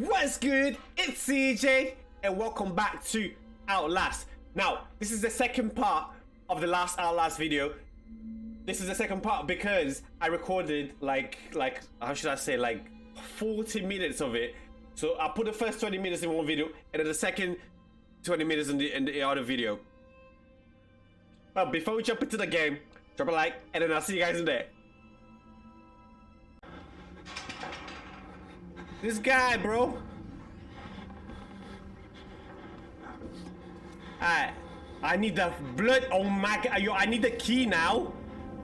What's good? It's CJ, and welcome back to Outlast. Now, this is the second part of the last Outlast video. This is the second part because I recorded like like how should I say like 40 minutes of it. So I put the first 20 minutes in one video, and then the second 20 minutes in the in the other video. But before we jump into the game, drop a like, and then I'll see you guys in there. This guy, bro. I, I need the blood. Oh my yo, I need the key now.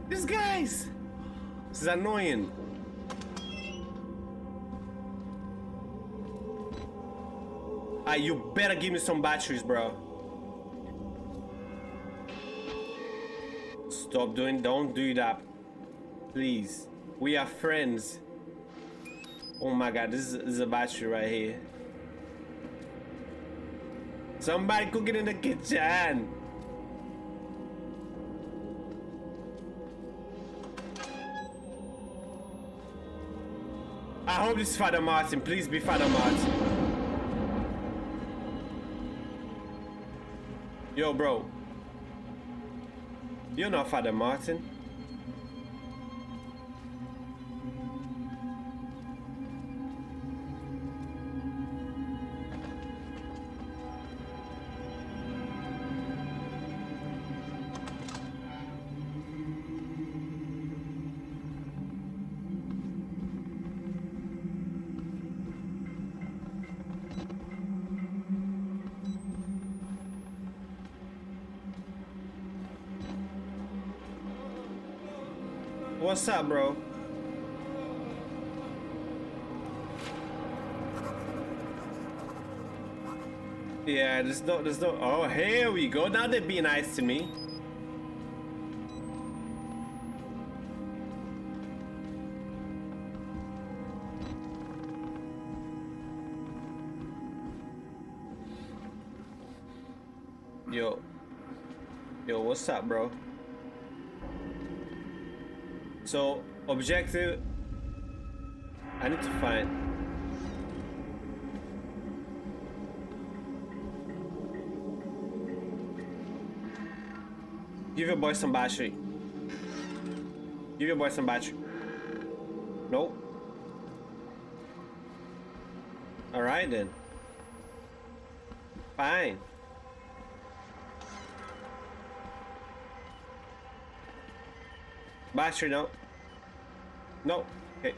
This guy's. This is annoying. Ah, you better give me some batteries, bro. Stop doing, don't do that. Please. We are friends. Oh my god, this is, this is a battery right here. Somebody cooking in the kitchen. I hope this is Father Martin. Please be Father Martin. Yo, bro. You're not Father Martin. What's up, bro? Yeah, there's no, there's no. Oh, here we go. Now they're being nice to me. Yo. Yo, what's up, bro? So, objective. I need to find. Give your boy some battery. Give your boy some battery. Nope. Alright then. Fine. Battery, no. No. Okay.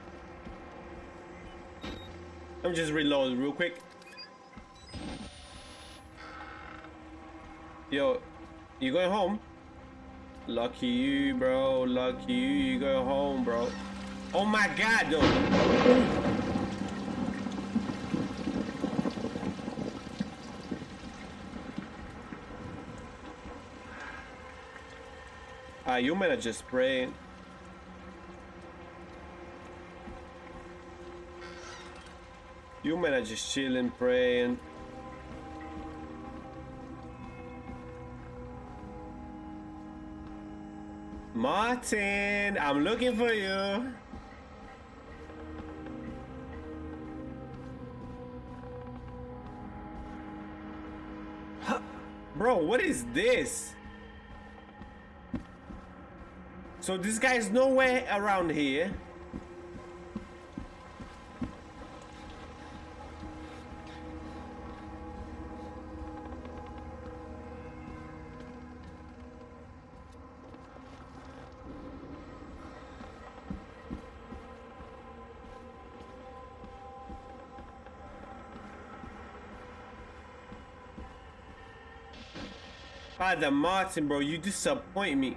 Let me just reload real quick. Yo, you going home? Lucky you, bro. Lucky you. You go home, bro. Oh my god, though. Ah, you might have just spraying. You might have just chilling, praying. Martin, I'm looking for you. Bro, what is this? So this guy is nowhere around here. Father Martin, bro, you disappoint me.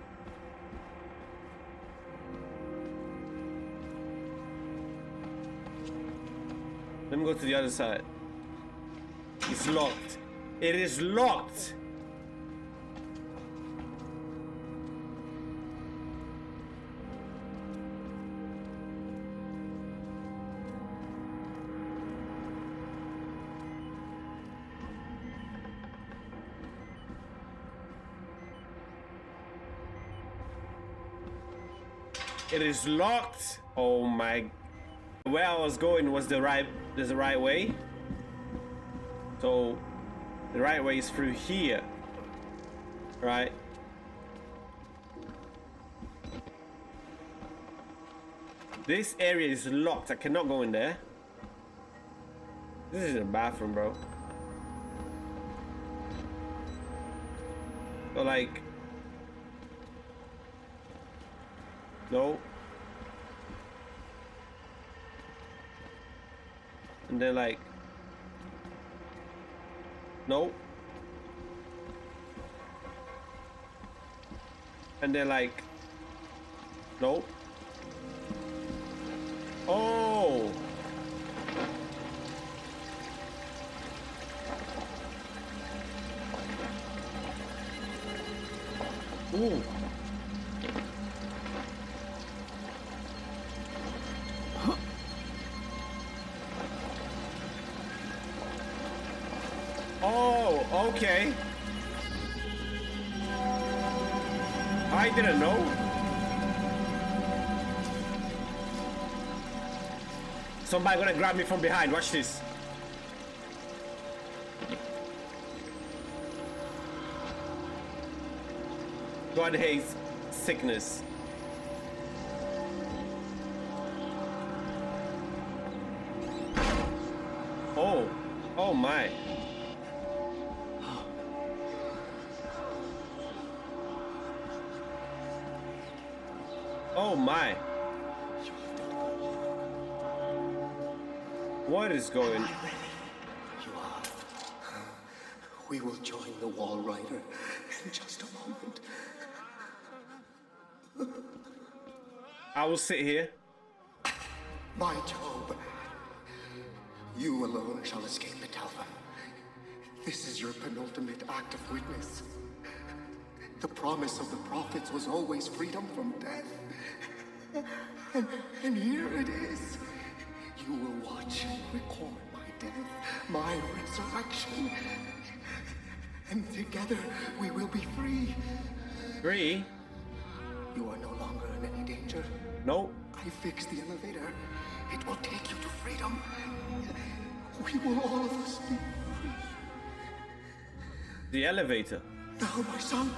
Let me go to the other side. It's locked. It is locked. It is locked. Oh my. Where I was going was the right there's the right way. So the right way is through here. Right? This area is locked. I cannot go in there. This is a bathroom, bro. So like No. And then like No. And then like No. Oh. Ooh. Okay. I didn't know. Somebody gonna grab me from behind. Watch this. God hates sickness. Oh, oh my. Oh my. What is going? You are. We will join the Walrider in just a moment. I will sit here. My Job, you alone shall escape the Talva. This is your penultimate act of witness. The promise of the prophets was always freedom from death. And, and here it is. You will watch and record my death, my resurrection. And together we will be free. Free? You are no longer in any danger. No. I fixed the elevator. It will take you to freedom. We will all of us be free. The elevator. Now, my son.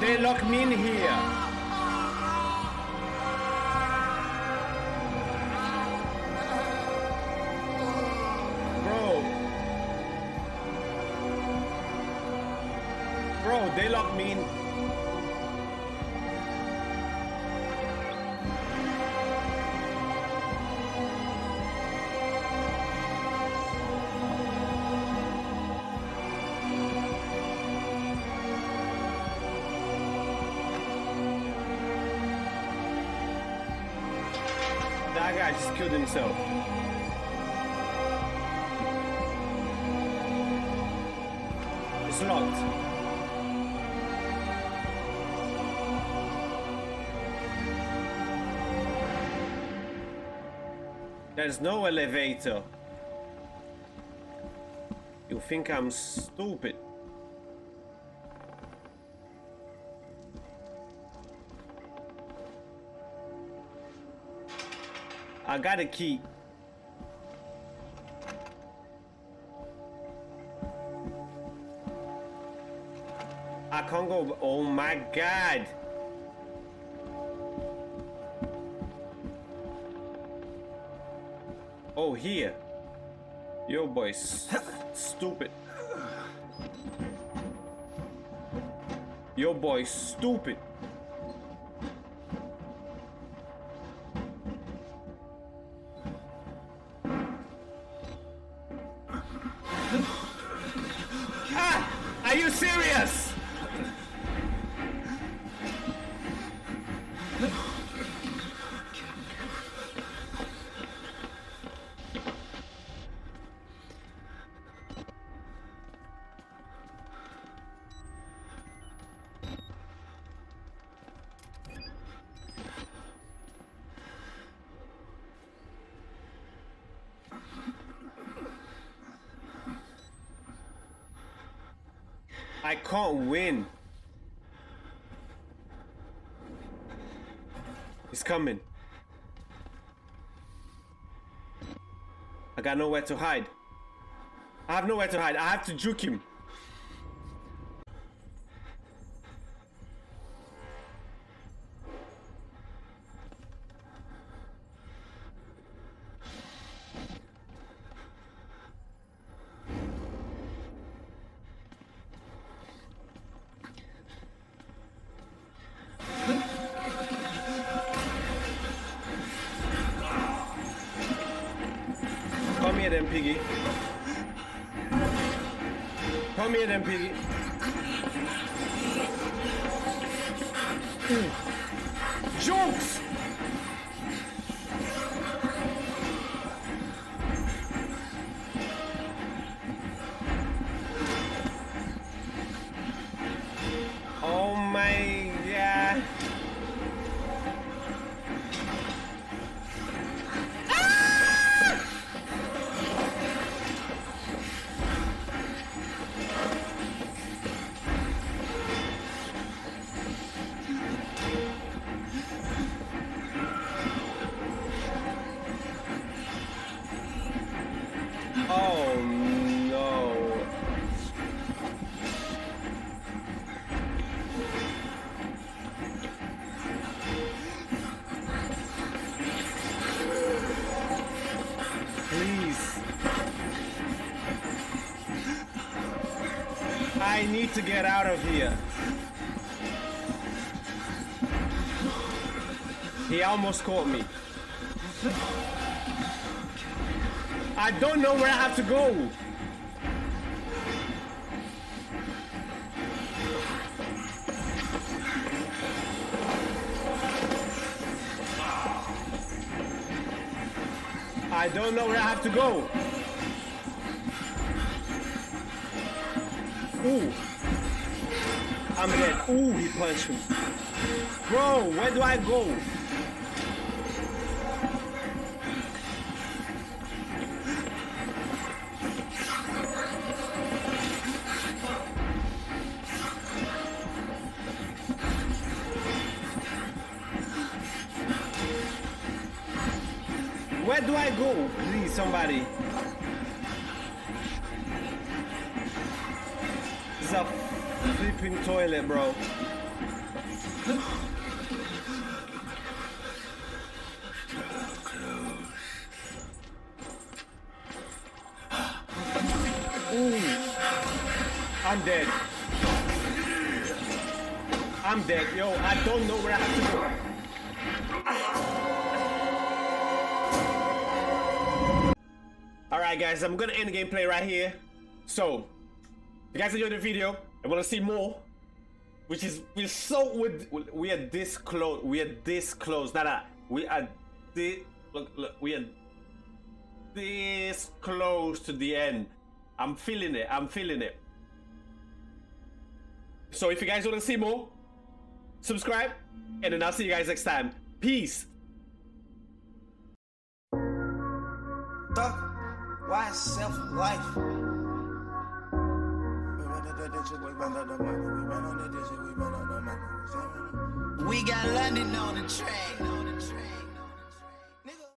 They lock me in here. Guy just killed himself. It's locked. There's no elevator. You think I'm stupid? I got a key. I can't go. Oh my god. Oh, here. Yo, boys. stupid. Yo, boy, stupid. You serious? I can't win. He's coming. I got nowhere to hide. I have nowhere to hide. I have to juke him. Here then, piggy. Come here then, piggy. Jokes! I need to get out of here. He almost caught me. I don't know where I have to go. I don't know where I have to go. Ooh. I'm dead. Ooh, he punched me. Bro, where do I go? Where do I go? Please, somebody. Flipping toilet, bro. I'm dead. I'm dead. Yo, I don't know where I have to go. Alright guys, I'm gonna end the gameplay right here. So, if you guys enjoyed the video and wanna see more, which is we're so we're, we are this close. We are this close. Nah. We are this look look. We are this close to the end. I'm feeling it. I'm feeling it. So if you guys want to see more, subscribe, and then I'll see you guys next time. Peace. Why self life? bitches, we the money. We on the digit, we the money. We got London on the train, On the track.